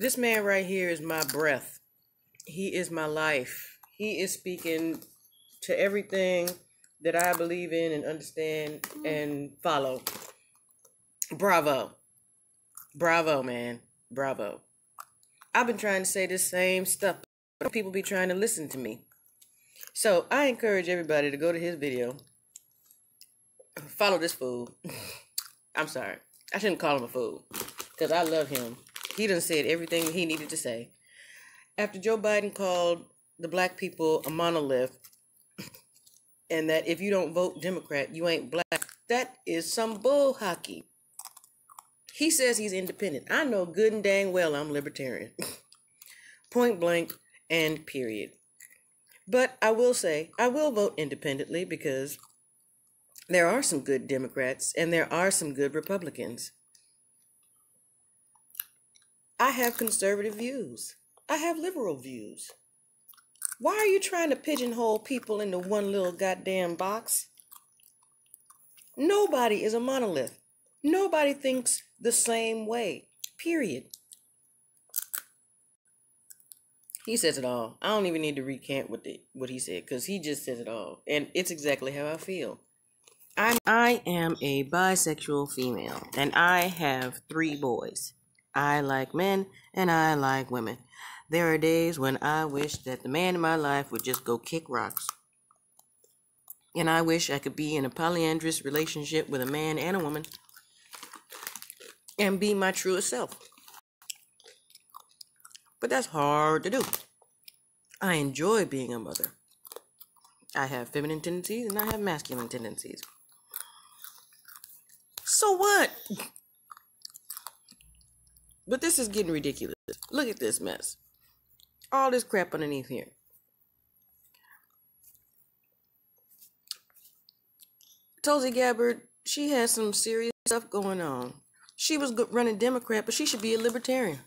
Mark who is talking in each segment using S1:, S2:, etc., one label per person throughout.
S1: This man right here is my breath. He is my life. He is speaking to everything that I believe in and understand and follow. Bravo. Bravo, man. Bravo. I've been trying to say the same stuff, but people be trying to listen to me. So I encourage everybody to go to his video. Follow this fool. I'm sorry. I shouldn't call him a fool. Because I love him. He done said everything he needed to say. After Joe Biden called the black people a monolith, and that if you don't vote Democrat, you ain't black, that is some bull hockey. He says he's independent. I know good and dang well I'm libertarian. Point blank and period. But I will say, I will vote independently because there are some good Democrats and there are some good Republicans. I have conservative views. I have liberal views. Why are you trying to pigeonhole people into one little goddamn box? Nobody is a monolith. Nobody thinks the same way. Period. He says it all. I don't even need to recant what the, what he said because he just says it all, and it's exactly how I feel. I'm I am a bisexual female, and I have three boys. I like men, and I like women. There are days when I wish that the man in my life would just go kick rocks. And I wish I could be in a polyandrous relationship with a man and a woman and be my truest self. But that's hard to do. I enjoy being a mother. I have feminine tendencies and I have masculine tendencies. So what? But this is getting ridiculous. Look at this mess. All this crap underneath here. Tulsi Gabbard, she has some serious stuff going on. She was running Democrat, but she should be a libertarian.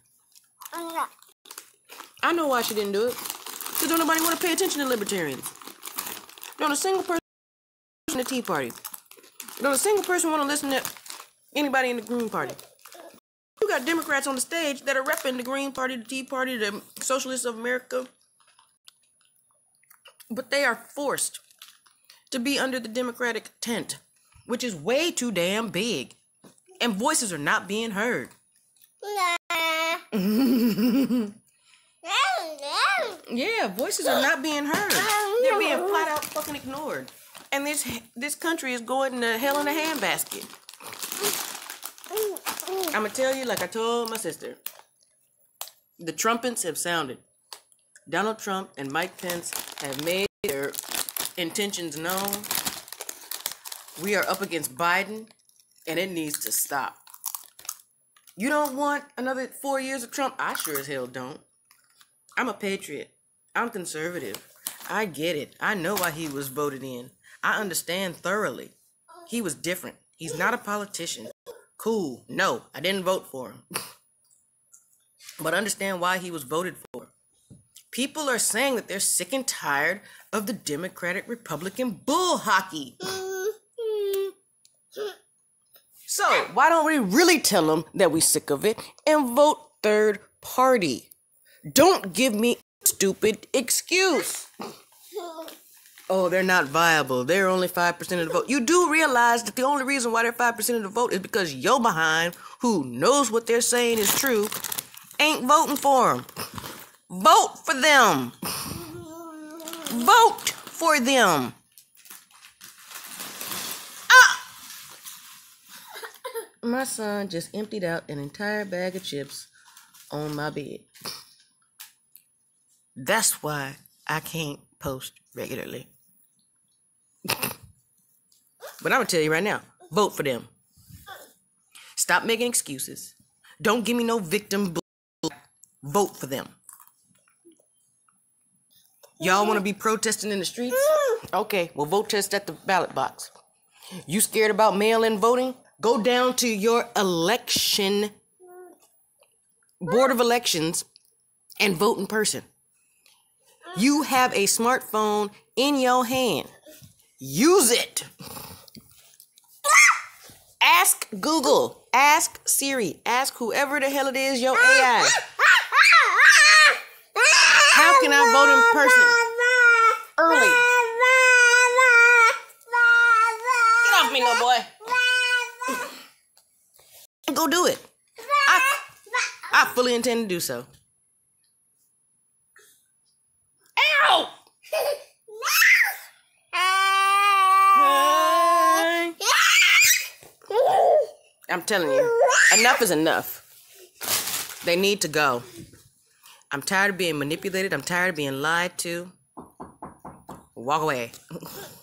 S1: I know why she didn't do it. Because don't nobody want to pay attention to libertarians. Don't a single person in the Tea Party. Don't a single person want to listen to anybody in the Green Party. Got Democrats on the stage that are repping the Green Party, the Tea Party, the Socialists of America. But they are forced to be under the Democratic tent, which is way too damn big and voices are not being heard. yeah, voices are not being heard. They're being flat out fucking ignored. And this this country is going to hell in a handbasket. I'm gonna tell you, like I told my sister, the trumpets have sounded. Donald Trump and Mike Pence have made their intentions known. We are up against Biden and it needs to stop. You don't want another four years of Trump? I sure as hell don't. I'm a patriot. I'm conservative. I get it. I know why he was voted in. I understand thoroughly. He was different. He's not a politician. Cool. No, I didn't vote for him. but understand why he was voted for. People are saying that they're sick and tired of the Democratic Republican bull hockey. So, why don't we really tell them that we're sick of it and vote third party? Don't give me stupid excuse. Oh, they're not viable. They're only 5% of the vote. You do realize that the only reason why they're 5% of the vote is because yo behind, who knows what they're saying is true, ain't voting for them. Vote for them. Vote for them. Ah! my son just emptied out an entire bag of chips on my bed. That's why I can't post regularly. But I'm gonna tell you right now vote for them. Stop making excuses. Don't give me no victim. Vote for them. Y'all want to be protesting in the streets? Okay, well, vote test at the ballot box. You scared about mail in voting? Go down to your election board of elections and vote in person. You have a smartphone in your hand. Use it. Ask Google, ask Siri, ask whoever the hell it is, your AI. How can I vote in person? Early. Get off me, little boy. Go do it. I, I fully intend to do so. I'm telling you, enough is enough. They need to go. I'm tired of being manipulated. I'm tired of being lied to. Walk away.